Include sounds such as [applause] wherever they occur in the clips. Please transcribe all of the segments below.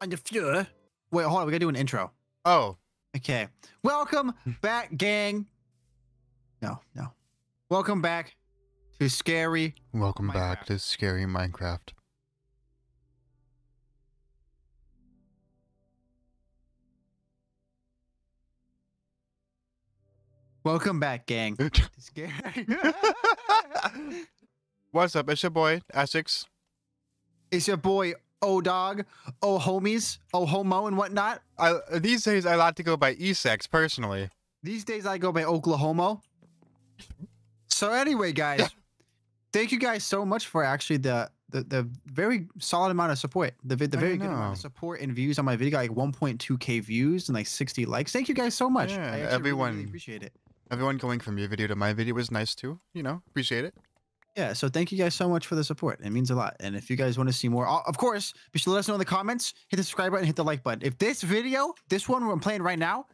on the floor. Wait, hold on. We gotta do an intro. Oh, Okay. Welcome [laughs] back, gang. No, no. Welcome back to Scary. welcome Minecraft. back to Scary Minecraft. Welcome back, gang. [laughs] to Scary. [laughs] What's up? It's your boy Essex. it's your boy O Dog, oh Homies, oh Homo, and whatnot. I, these days, I like to go by Esex personally. These days I go by Oklahoma. So anyway, guys, thank you guys so much for actually the the, the very solid amount of support. The the very good amount of support and views on my video, like 1.2k views and like 60 likes. Thank you guys so much. Yeah, actually really, everyone- really appreciate it. Everyone going from your video to my video was nice too. You know, appreciate it. Yeah, so thank you guys so much for the support. It means a lot. And if you guys want to see more, uh, of course, be sure to let us know in the comments. Hit the subscribe button, hit the like button. If this video, this one we're playing right now,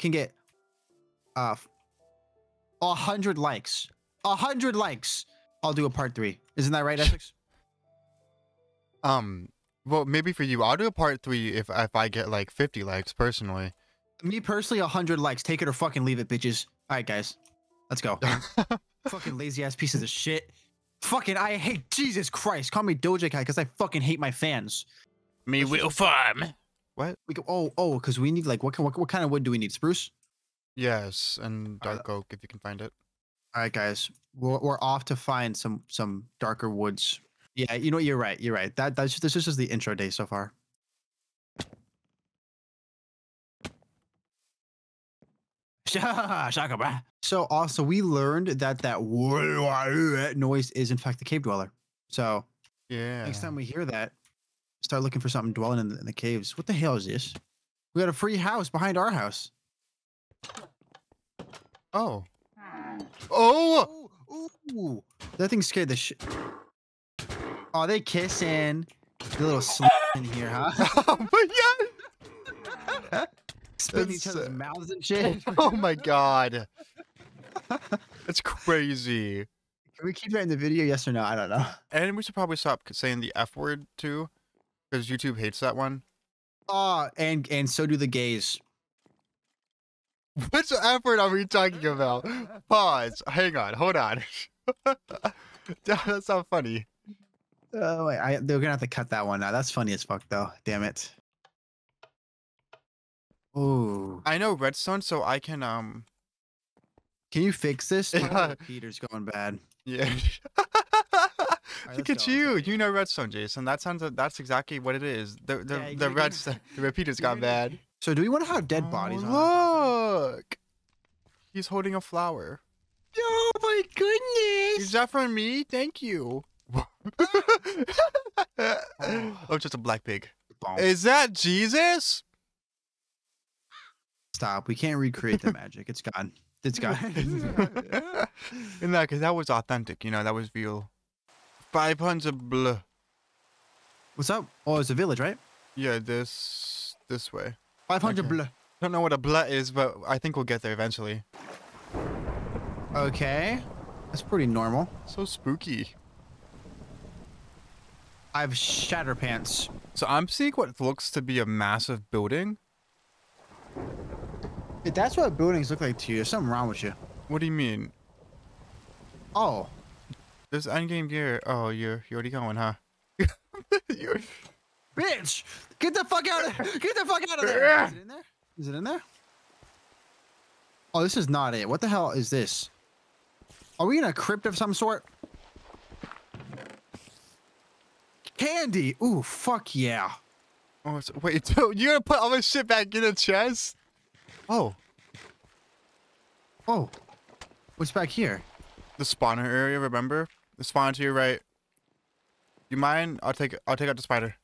can get uh a hundred likes, a hundred likes, I'll do a part three. Isn't that right, [laughs] Essex? Um, well, maybe for you, I'll do a part three if if I get like 50 likes personally. Me personally, a hundred likes. Take it or fucking leave it, bitches. All right, guys, let's go. [laughs] fucking lazy ass pieces of shit. Fucking, I hate Jesus Christ. Call me Doja Cat because I fucking hate my fans. Me will farm. What? We go. Oh, oh, because we need like what, ki- what what kind of wood do we need? Spruce. Yes, and Alright. dark oak if you can find it. All right, guys, we're, we're off to find some some darker woods. Yeah, you know what? You're right. You're right. That that's this is just the intro day so far. [laughs] Shaka, bruh. So also we learned that that noise is in fact the cave dweller. So Yeah. next time we hear that, start looking for something dwelling in the, in the caves. What the hell is this? We got a free house behind our house. Oh. Oh. Ooh, ooh. That thing scared the shit. Oh, they kissing. The little slut in here, huh? oh my god. Spitting each That's, other's uh, mouths and [laughs] shit. Oh my [laughs] god. [laughs] That's crazy. Can we keep that in the video? Yes or no? I don't know. And we should probably stop saying the F word too, because YouTube hates that one. Oh, and and so do the gays. Which F word are we talking about? Pause. Hang on. Hold on. That's not funny. Oh wait, I, they're gonna have to cut that one out. That's funny as fuck, though. Damn it. Ooh, I know redstone, so I can um. can you fix this? [laughs] Yeah. My Peter's going bad. Yeah. [laughs] [laughs] let's Look at you. You know redstone, Jason. That sounds. That's exactly what it is. The the Yeah, the you're red gonna- the repeaters got bad. So, do we want to have dead bodies? on our- Look. He's holding a flower. Oh my goodness! Is that from me? Thank you. oh, just a black pig. Is that Jesus? Stop. We can't recreate the magic. It's gone. It's gone. [laughs] [laughs] In that, because that was authentic. You know, that was real. Five hundred blah. What's up? Oh, it's a village, right? Yeah, this this way. 500 Okay. blah. Don't know what a blah is, but I think we'll get there eventually. Okay. That's pretty normal. So spooky. I have shatter pants. So I'm seeing what looks to be a massive building. If that's what buildings look like to you, there's something wrong with you. What do you mean? Oh. There's endgame gear. Oh, you're you're already going, huh? [laughs] you're, Bitch! Get the fuck out of there! Get the fuck out of there! Is it in there? Is it in there? Oh, this is not it. What the hell is this? Are we in a crypt of some sort? Candy! Ooh, fuck yeah. oh, wait, [laughs] so you're gonna put all this shit back in the chest? Oh, Oh. What's back here? the spawner area. Remember the spawn to your right. You mind? I'll take I'll take out the spider.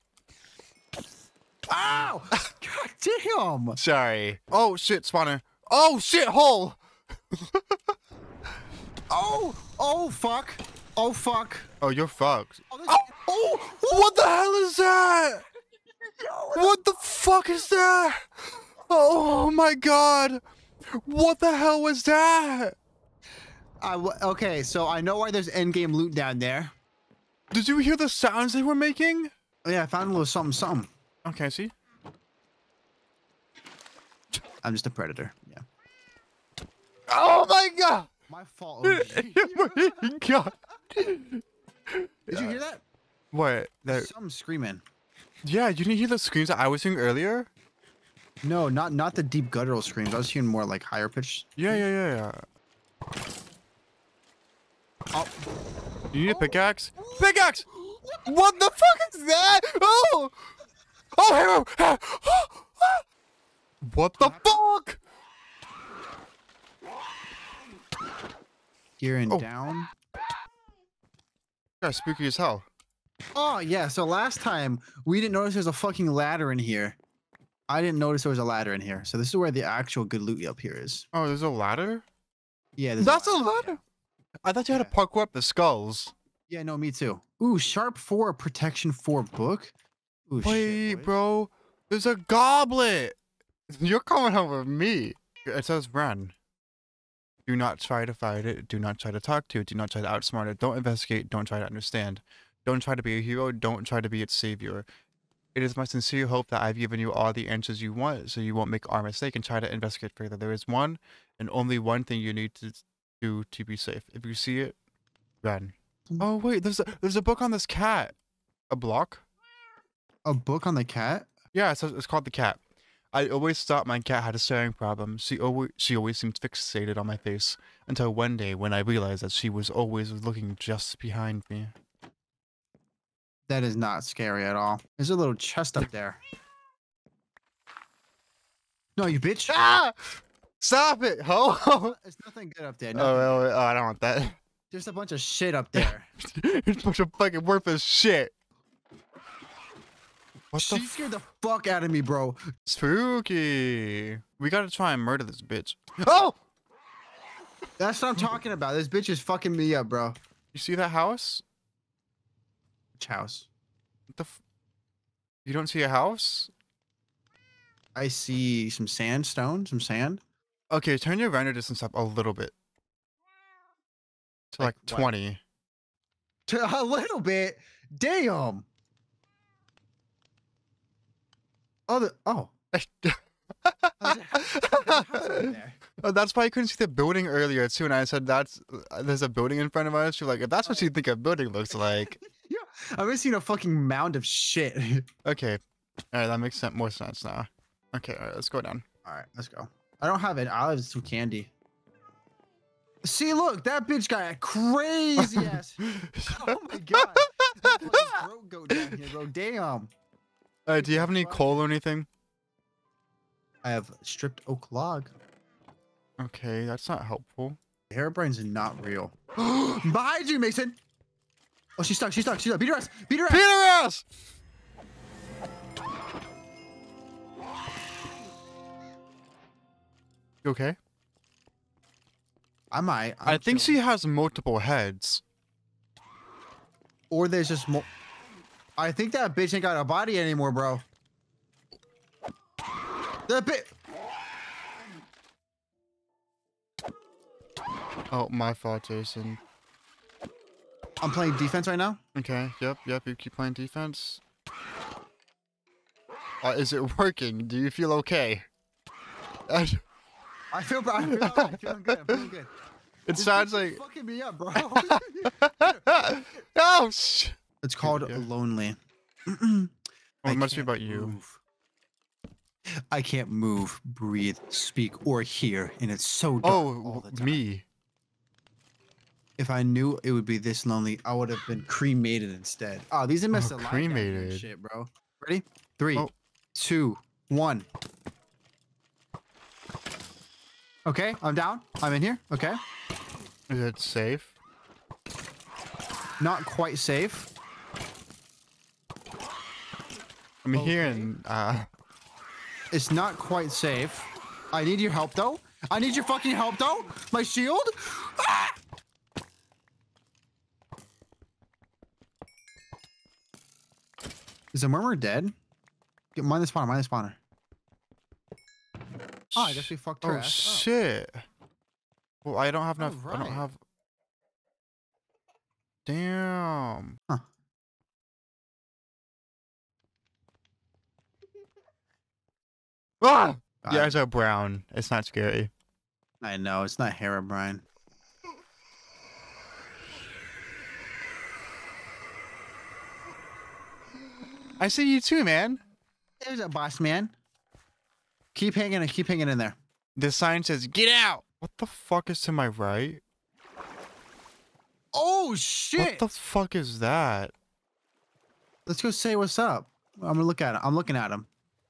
Ow! [laughs] God damn! Sorry. Oh shit, spawner. Oh shit, hole. [laughs] Oh! Oh, fuck! Oh, fuck! Oh, you're fucked. Oh, Oh, oh, what the hell is that? [laughs] What the fuck is that? Oh my god. What the hell was that? I w- okay, so I know why there's endgame loot down there. Did you hear the sounds they were making? Oh, yeah, I found a little something, something. Okay, I see. I'm just a predator. Yeah. Oh my god! My fault. [laughs] Oh god! Did you hear that? What? That, Some screaming. yeah, you didn't hear the screams that I was hearing earlier? No, not not the deep guttural screams. I was hearing more like higher pitched. Yeah, yeah, yeah, yeah. Oh, You need a pickaxe? Pickaxe! What the fuck is that? Oh! Oh, hero! Oh, what the fuck? here and Oh. down. Yeah, spooky as hell. Oh yeah. So last time we didn't notice there's a fucking ladder in here. I didn't notice there was a ladder in here. So this is where the actual good loot up here is. Oh, there's a ladder? Yeah. there's That's a yeah. ladder. I thought you had to parkour up the skulls. Yeah. No, me too. Ooh, sharp four, protection four book. Ooh, Wait, shit, bro. There's a goblet. You're coming home with me. It says run. Do not try to fight it. Do not try to talk to it. Do not try to outsmart it. Don't investigate. Don't try to understand. Don't try to be a hero. Don't try to be its savior. It is my sincere hope that I've given you all the answers you want so you won't make our mistake and try to investigate further. There is one and only one thing you need to do to be safe. If you see it, run. Mm. Oh wait, there's a there's a book on this cat. A block? A book on the cat. Yeah, it's, it's called The Cat. I always thought my cat had a staring problem. She always, she always seemed fixated on my face until one day when I realized that she was always looking just behind me. That is not scary at all. There's a little chest up there. No, you bitch. [laughs] Ah! Stop it, ho! oh, [laughs] There's nothing good up there. oh, Nothing. oh, I don't want that. There's a bunch of shit up [laughs] there. it's a bunch of fucking worthless shit. What the she scared the fuck out of me, bro. spooky? We gotta try and murder this bitch. [gasps] Oh! That's what I'm talking about. This bitch is fucking me up, bro. You see that house? Which house? What the f- You don't see a house? I see some sandstone, some sand. Okay, turn your render distance up a little bit. To Like like, what? 20. To a little bit. Damn. Oh, the, oh. There's a- there's a house over there. Oh, that's why I couldn't see the building earlier too, and I said that's uh, there's a building in front of us. You're like, if that's what you think a building looks like, [laughs] I've been seeing a fucking mound of shit. [laughs] okay, all right, that makes sen- more sense now. Okay, all right, let's go down. All right, let's go. I don't have it. I have some candy. See, look, that bitch got a crazy [laughs] ass. Oh my god. That fucking throat goat down here, bro. Damn. Do you have any coal or anything? I have stripped oak log. Okay, that's not helpful. Herobrine's not real. [gasps] Behind you, Mason. Oh, she's stuck. She's stuck. She's stuck. Beat her ass. Beat her ass. Beat her ass. You okay? I might. i I'm think chilling. she has multiple heads. Or there's just more. I think that bitch ain't got a body anymore, bro. That bit. Oh, my fault, Jason. I'm playing defense right now. Okay, yep, yep, you keep playing defense. Uh, is it working? Do you feel okay? [laughs] I feel. I feel alright. I'm feeling good. I'm feeling good. [laughs] it This sounds like. fucking me up, bro. [laughs] oh, sh- it's called yeah. lonely. [clears throat] Well, it must be about you. move. I can't move, breathe, speak, or hear, and it's so dark all Oh, the time. me. If I knew it would be this lonely, I would have been cremated instead. Oh, these are missed Oh, a lie down here and cremated. shit, bro. Ready? Three, Oh. two, one. Okay, I'm down. I'm in here. Okay, Is it safe? not quite safe. I'm Okay. hearing. Uh, It's not quite safe. I need your help though. I need your fucking help though. My shield. Ah! Is the murmur dead? Get mind the spawner. Mind the spawner. Oh, I guess we fucked her oh ass. up. shit. Well, I don't have enough. I don't have. Damn. Ah! The God, eyes are brown. It's not scary. I know it's not Herobrine. I see you too, man. There's a boss man. Keep hanging, and keep hanging in there. The sign says, get out. What the fuck is to my right? Oh shit! What the fuck is that? Let's go say what's up. I'm gonna look at him. I'm looking at him.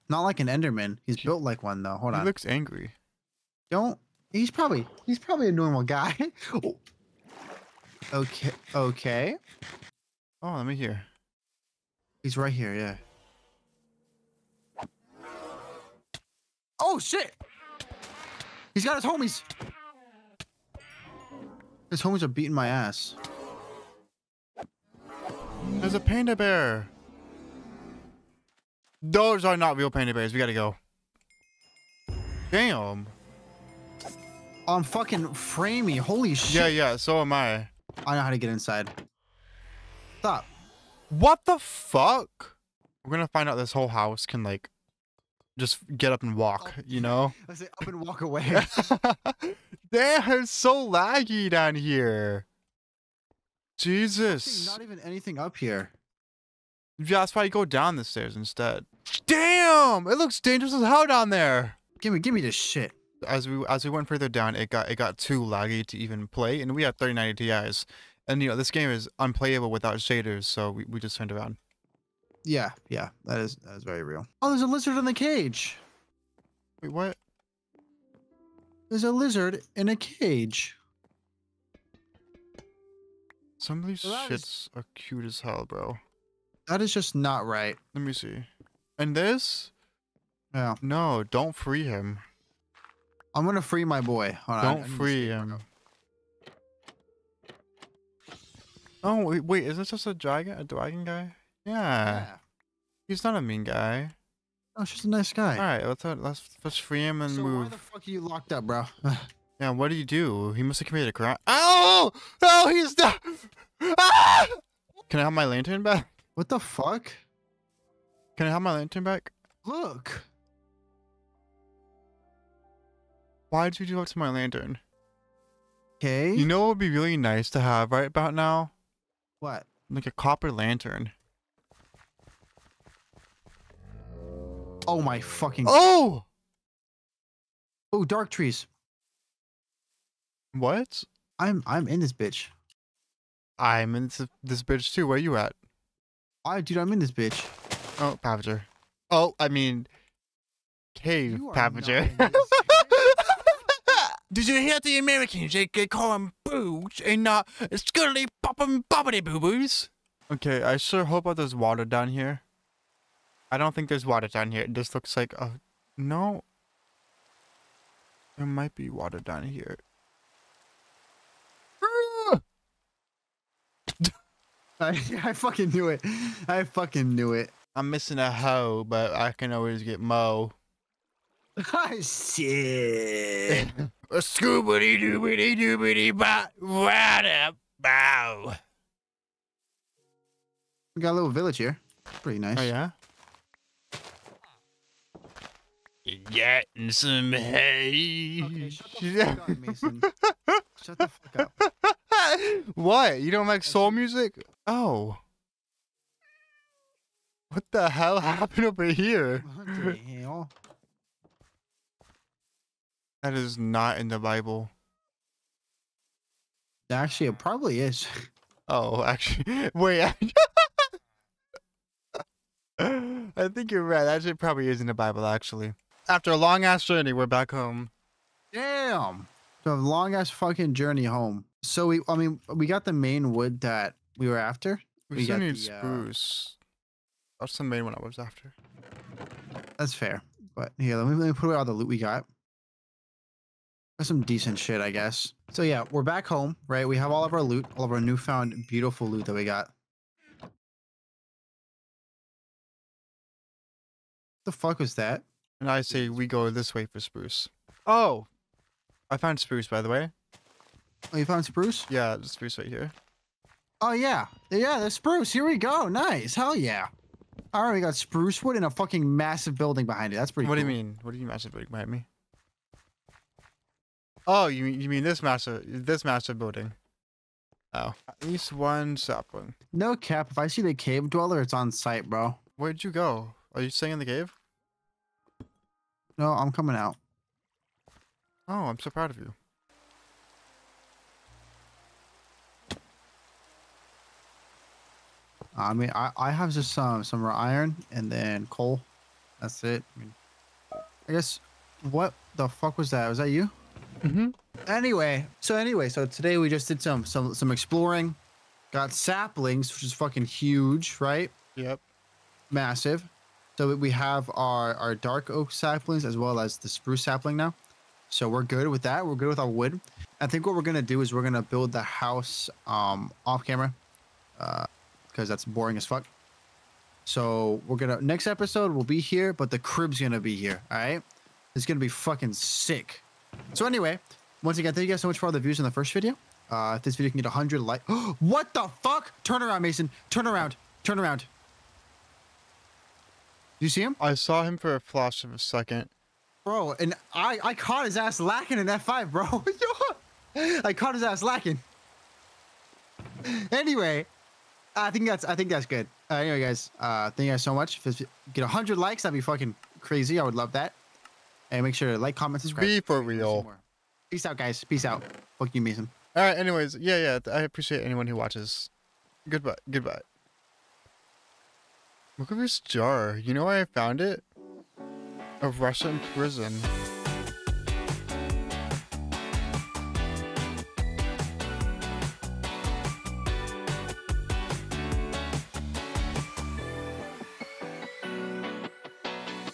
Not like an Enderman. He's built like one though. Hold he on. He looks angry. Don't. He's probably he's probably a normal guy. [laughs] Oh. okay. Okay. Oh, let me hear. He's right here. Yeah. Oh shit! He's got his homies. His homies are beating my ass. There's a panda bear. Those are not real panda bears. We gotta go. Damn. I'm fucking framey. Holy shit! Yeah, yeah. So am I. I know how to get inside. Stop. What the fuck? We're gonna find out this whole house can like just get up and walk. Oh, you know. [laughs] I say up and walk away. [laughs] Damn, it's so laggy down here. Jesus. Not even anything up here. Yeah, that's why you go down the stairs instead. Damn! It looks dangerous as hell down there. Give me, give me this shit. As we as we went further down, it got it got too laggy to even play, and we had 3090 Ti's, and you know this game is unplayable without shaders, so we, we just turned around. Yeah, yeah, that is that is very real. Oh, there's a lizard in the cage. Wait, what? There's a lizard in a cage. Some of these Well, that is- shits are cute as hell, bro. That is just not right. Let me see. And this? Yeah, No, don't free him. I'm gonna free my boy. Hold Don't need to free see- him. Oh wait, wait, is this just a dragon? A dragon guy? Yeah, Yeah. he's not a mean guy. Oh, she's a nice guy. All right, let's uh, let's let's free him and so why the fuck are you locked up, bro? [laughs] Yeah, what do you do? He must have committed a crime. Oh! Oh, he's not. [laughs] Ah! Can I have my lantern back? what the fuck? Can I have my lantern back? Look. Why did you do that to my lantern? Okay. You know what would be really nice to have right about now? What? Like a copper lantern. Oh my fucking. Oh, Oh! dark trees. What? I'm I'm in this bitch. I'm in this, this bitch too. Where you at? I dude, I'm in this bitch. Oh, Pavager. Oh, I mean, cave Pavager. [laughs] Did you hear the Americans? They, they call them boots and uh, not scuddly poppin' bobbity boo boos. Okay, I sure hope that there's water down here. I don't think there's water down here. This looks like a. No. There might be water down here. [laughs] I, I fucking knew it. I fucking knew it. I'm missing a hoe, but I can always get mo. [laughs] Shit. [laughs] A scoobity doobity doobity bop, what bow. We got a little village here. Pretty nice. Oh yeah. Getting some hay. Okay, shut the fuck up, [laughs] Mason. Shut the fuck up. what? You don't like soul music? Oh. What the hell happened over here? What the hell? That is not in the Bible. Actually, it probably is. [laughs] Oh, actually, [laughs] wait. [laughs] I think you're right. Actually, shit probably is in the Bible, actually. After a long ass journey, we're back home. Damn. So a long ass fucking journey home. So we, I mean, we got the main wood that we were after. We, We still got need the, uh, spruce. That's the main one I was after. That's fair. But here, let me, let me put away all the loot we got. That's some decent shit, I guess. So yeah, we're back home, right? We have all of our loot, all of our newfound beautiful loot that we got. The fuck was that? And I say we go this way for spruce. Oh! I found spruce, by the way. Oh, you found spruce? Yeah, the spruce right here. Oh yeah, yeah, the spruce. Here we go. Nice. Hell yeah. All right, we got spruce wood and a fucking massive building behind it. That's pretty. What do you mean? What do you mean massive building behind me? Oh, you mean you mean this massive this massive building? Oh, at least one sapling. No cap. If I see the cave dweller, it's on sight, bro. Where'd you go? Are you staying in the cave? No, I'm coming out. Oh, I'm so proud of you. I mean, I, I have just some some iron and then coal. That's it. I mean, I guess what the fuck was that? Was that you? Mm-hmm. Anyway, so anyway, so today we just did some some some exploring. Got saplings, which is fucking huge, right? Yep. Massive. So we have our our dark oak saplings as well as the spruce sapling now. So we're good with that. We're good with our wood. I think what we're gonna do is we're gonna build the house um off camera, uh, because that's boring as fuck. So we're gonna next episode will be here, but the crib's gonna be here. All right, it's gonna be fucking sick. So anyway, once again, thank you guys so much for all the views in the first video. Uh, if this video can get 100 like, [gasps] what the fuck? Turn around, Mason. Turn around. Turn around. Do you see him, I saw him for a flash of a second. bro? And I I caught his ass lacking in F5, bro. [laughs] I caught his ass lacking. Anyway, I think that's I think that's good. Uh, anyway, guys, uh, thank you guys so much. If this get 100 likes, that'd be fucking crazy. I would love that. And make sure to like, comment, subscribe. Be for real. Peace out, guys. Peace out. Fuck you, Mason. All right. Anyways, yeah, yeah. I appreciate anyone who watches. Goodbye. Goodbye. Look at this jar. You know why I found it? A Russian prison.